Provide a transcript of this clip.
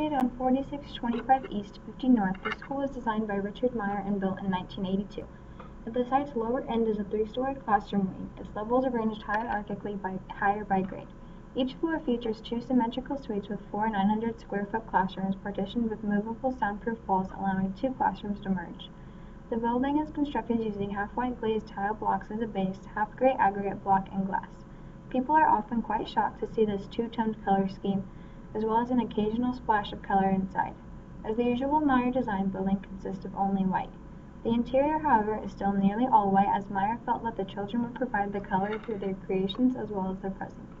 Located on 4625 East, 50 North, the school was designed by Richard Meier and built in 1982. At the site's lower end is a three-story classroom wing, its levels are arranged hierarchically by higher by grade. Each floor features two symmetrical suites with four 900-square-foot classrooms partitioned with movable soundproof walls allowing two classrooms to merge. The building is constructed using half-white glazed tile blocks as a base, half-gray aggregate block, and glass. People are often quite shocked to see this two-toned color scheme, as well as an occasional splash of color inside, as the usual Meier design building consists of only white. The interior, however, is still nearly all white as Meier felt that the children would provide the color through their creations as well as their presence.